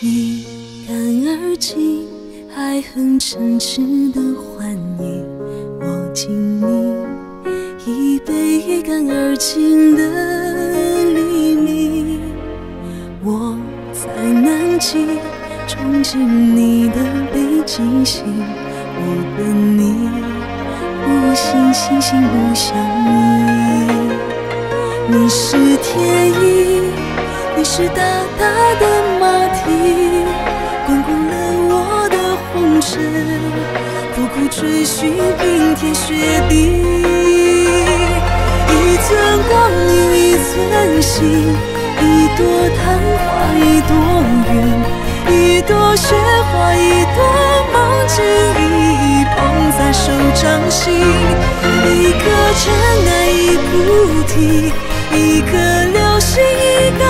一干而净，爱恨嗔痴的幻影。我敬你一杯一干而尽的黎明。我在南极憧憬你的北极星。我等你，不信星星不相依。你是天意，你是大大的。追寻冰天雪地，一寸光阴一寸心，一朵昙花一朵云，一朵雪花一朵梦境，一一捧在手掌心，一颗尘埃一菩提，一颗流星一个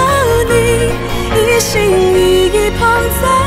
你，一心一意捧在。